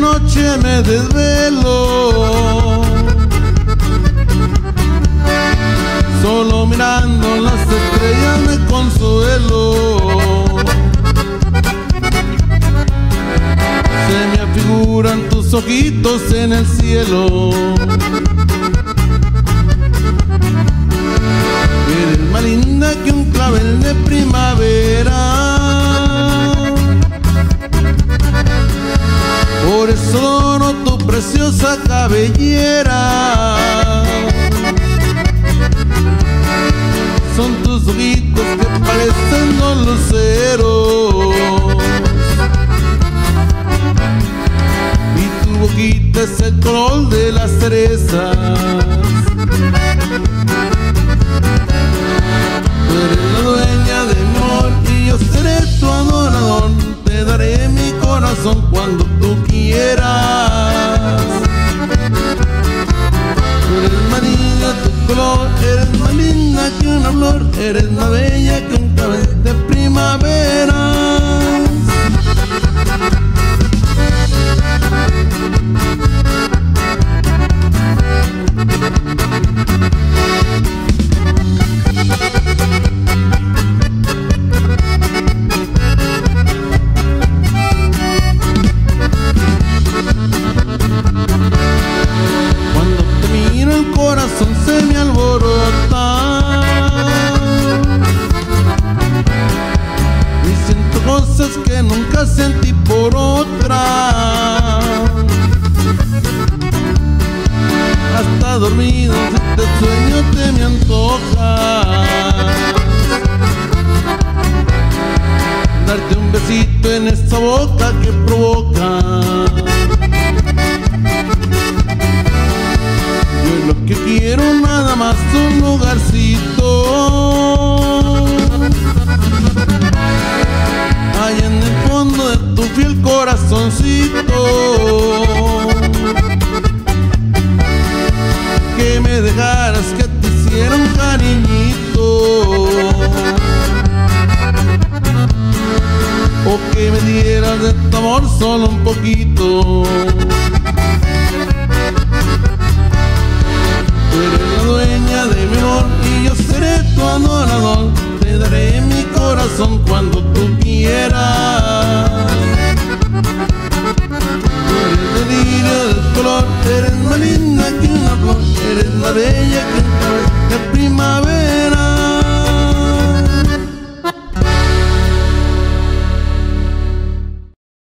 noche me desvelo. Solo mirando las estrellas me consuelo. Se me afiguran tus ojitos en el cielo. Preciosa cabellera. Son tus ojitos que parecen dos luceros. Y tu boquita es el color de las cerezas. Eres más bella que un de primavera. Cosas que nunca sentí por otra. Hasta dormido si te sueño te me antoja. Darte un besito en esa boca que provoca. Yo lo que quiero nada más un lugarcito tu fiel corazoncito. Que me dejaras que te hiciera un cariñito. O que me dieras de tu amor solo un poquito eres más linda que una flor, eres más bella que el sol de primavera.